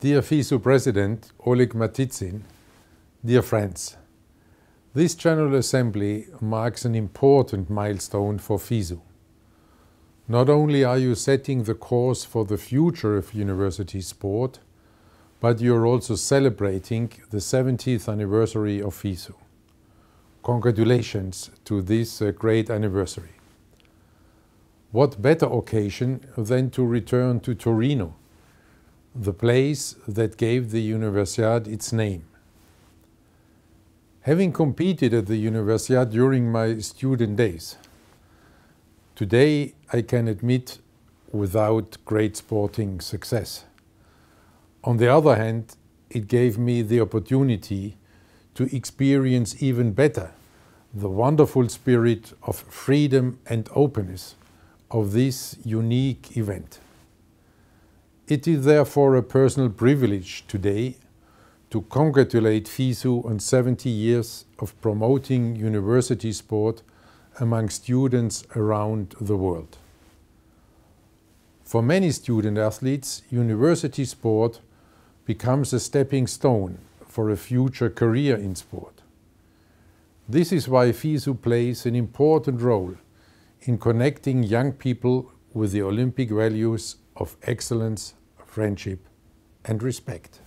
Dear FISU President Oleg Matytsin, dear friends, this General Assembly marks an important milestone for FISU. Not only are you setting the course for the future of university sport, but you're also celebrating the 70th anniversary of FISU. Congratulations to this uh, great anniversary. What better occasion than to return to Torino, the place that gave the Universiade its name. Having competed at the Universiade during my student days, today I can admit without great sporting success. On the other hand, it gave me the opportunity to experience even better the wonderful spirit of freedom and openness of this unique event. It is therefore a personal privilege today to congratulate FISU on 70 years of promoting university sport among students around the world. For many student athletes, university sport becomes a stepping stone for a future career in sport. This is why FISU plays an important role in connecting young people with the Olympic values of excellence, friendship and respect.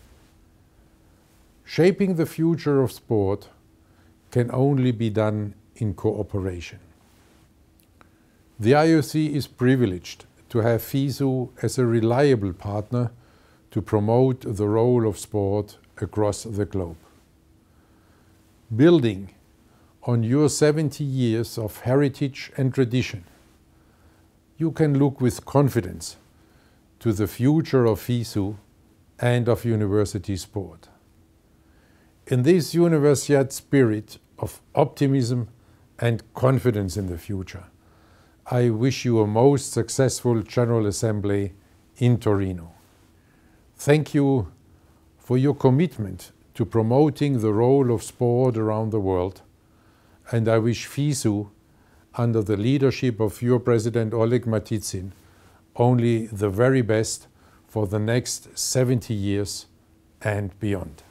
Shaping the future of sport can only be done in cooperation. The IOC is privileged to have FISU as a reliable partner to promote the role of sport across the globe. Building on your 70 years of heritage and tradition, you can look with confidence to the future of FISU and of university sport. In this Universiade spirit of optimism and confidence in the future, I wish you a most successful General Assembly in Torino. Thank you for your commitment to promoting the role of sport around the world, and I wish FISU, under the leadership of your President Oleg Matytsin, only the very best for the next 70 years and beyond.